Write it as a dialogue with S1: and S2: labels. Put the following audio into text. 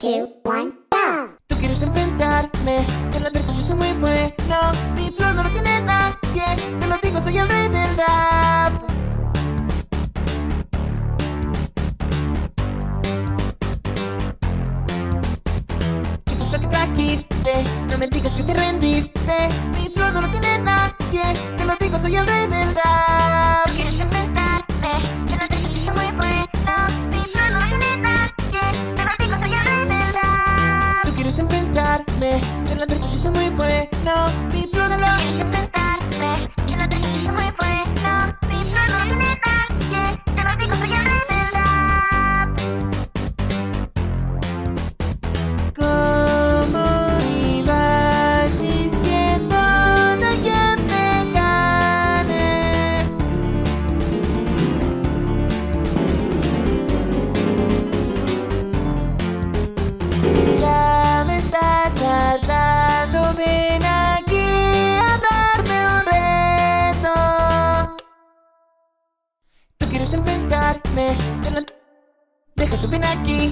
S1: two, one, go!
S2: Tú quieres enfrentarme, te lo advierto, yo soy muy bueno. Mi flor no lo tiene nadie, te lo digo, soy el rey del rap. Lo que trajiste, no me digas que te rendiste. Mi flor no lo tiene nadie, te lo digo, soy el rey del rap.
S1: enfrentarme, pero la tuya yo muy bueno, mi
S2: problema quieres enfrentarme, te lo dejas subir aquí.